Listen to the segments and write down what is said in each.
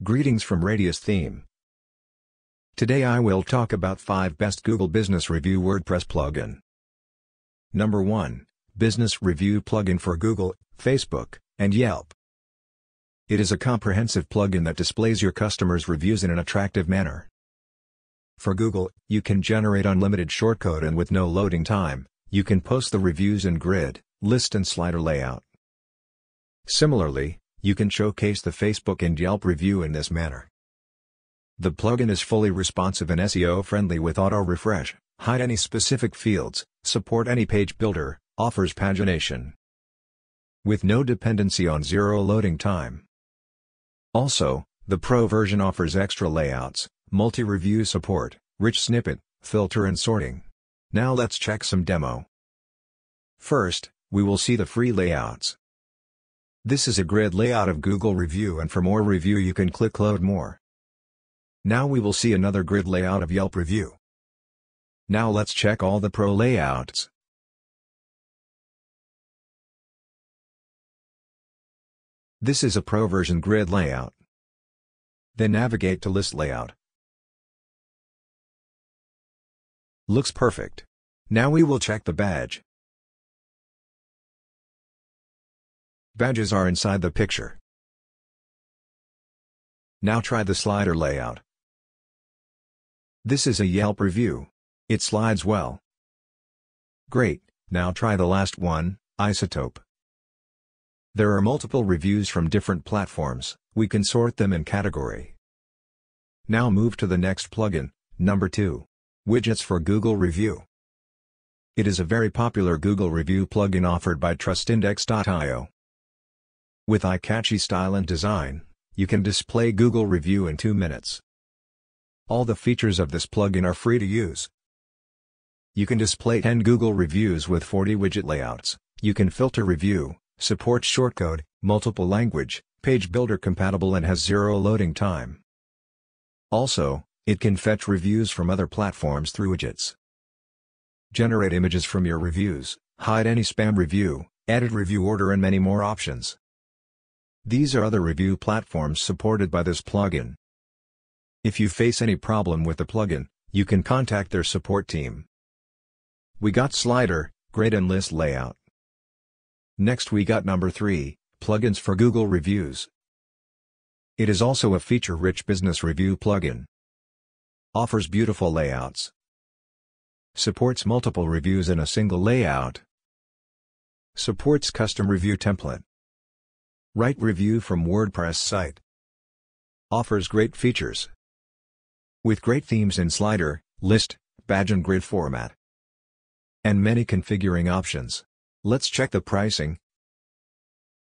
Greetings from Radius Theme. Today I will talk about 5 best Google Business Review WordPress plugin. Number 1, Business Review plugin for Google, Facebook, and Yelp. It is a comprehensive plugin that displays your customers' reviews in an attractive manner. For Google, you can generate unlimited shortcode and with no loading time, you can post the reviews in grid, list and slider layout. Similarly, you can showcase the Facebook and Yelp review in this manner. The plugin is fully responsive and SEO friendly with auto refresh, hide any specific fields, support any page builder, offers pagination. With no dependency on zero loading time. Also, the Pro version offers extra layouts, multi-review support, rich snippet, filter and sorting. Now let's check some demo. First, we will see the free layouts. This is a grid layout of Google Review and for more review you can click Load More. Now we will see another grid layout of Yelp Review. Now let's check all the pro layouts. This is a pro version grid layout. Then navigate to list layout. Looks perfect. Now we will check the badge. Badges are inside the picture. Now try the slider layout. This is a Yelp review. It slides well. Great, now try the last one, Isotope. There are multiple reviews from different platforms, we can sort them in category. Now move to the next plugin, number 2. Widgets for Google Review. It is a very popular Google Review plugin offered by TrustIndex.io. With eye-catchy style and design, you can display Google Review in 2 minutes. All the features of this plugin are free to use. You can display 10 Google reviews with 40 widget layouts, you can filter review, support shortcode, multiple language, page builder compatible and has zero loading time. Also, it can fetch reviews from other platforms through widgets. Generate images from your reviews, hide any spam review, edit review order and many more options. These are other review platforms supported by this plugin. If you face any problem with the plugin, you can contact their support team. We got slider, grid and list layout. Next we got number 3, plugins for Google Reviews. It is also a feature-rich business review plugin. Offers beautiful layouts. Supports multiple reviews in a single layout. Supports custom review template. Write review from WordPress site. Offers great features. With great themes in slider, list, badge and grid format. And many configuring options. Let's check the pricing.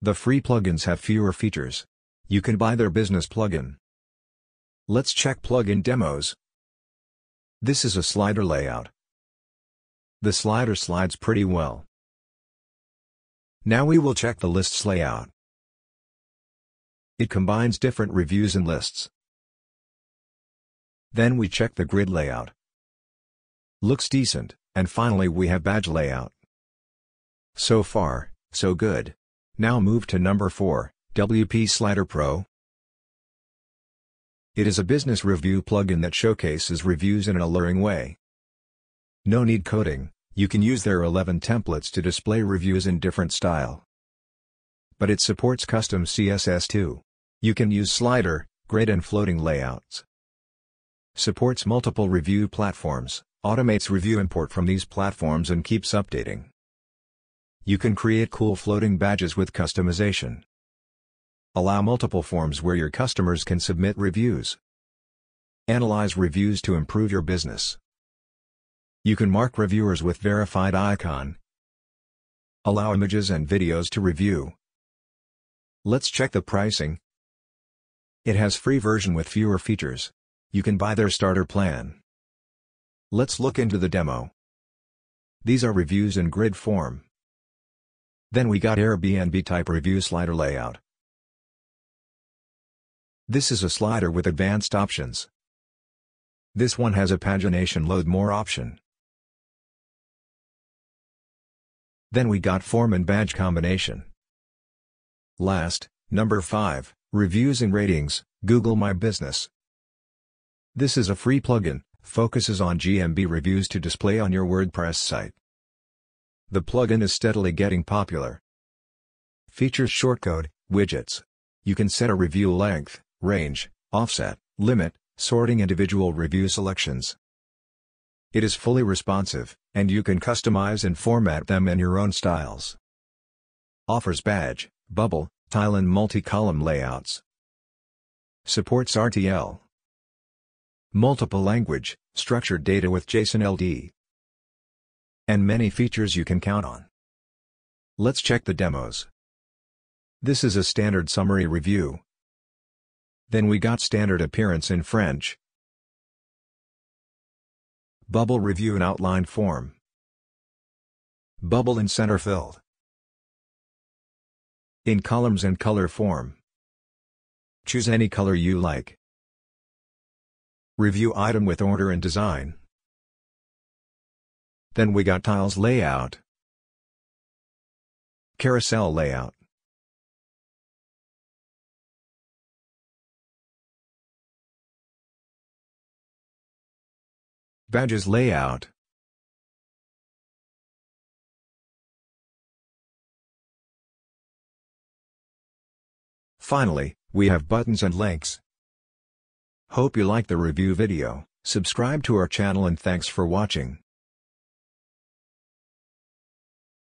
The free plugins have fewer features. You can buy their business plugin. Let's check plugin demos. This is a slider layout. The slider slides pretty well. Now we will check the lists layout. It combines different reviews and lists. Then we check the grid layout. Looks decent, and finally we have badge layout. So far, so good. Now move to number 4, WP Slider Pro. It is a business review plugin that showcases reviews in an alluring way. No need coding, you can use their 11 templates to display reviews in different style. But it supports custom CSS too. You can use slider, grid and floating layouts. Supports multiple review platforms, automates review import from these platforms and keeps updating. You can create cool floating badges with customization. Allow multiple forms where your customers can submit reviews. Analyze reviews to improve your business. You can mark reviewers with verified icon. Allow images and videos to review. Let's check the pricing. It has free version with fewer features. You can buy their starter plan. Let's look into the demo. These are reviews in grid form. Then we got Airbnb type review slider layout. This is a slider with advanced options. This one has a pagination load more option. Then we got form and badge combination. Last, number 5, Reviews and Ratings, Google My Business. This is a free plugin, focuses on GMB reviews to display on your WordPress site. The plugin is steadily getting popular. Features shortcode, widgets. You can set a review length, range, offset, limit, sorting individual review selections. It is fully responsive, and you can customize and format them in your own styles. Offers badge, bubble, tile and multi-column layouts. Supports RTL. Multiple language, structured data with JSON LD. And many features you can count on. Let's check the demos. This is a standard summary review. Then we got standard appearance in French. Bubble review in outline form. Bubble in center filled. In columns and color form. Choose any color you like. Review item with order and design. Then we got tiles layout. Carousel layout. Badges layout. Finally, we have buttons and links. Hope you like the review video, subscribe to our channel and thanks for watching.